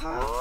Huh?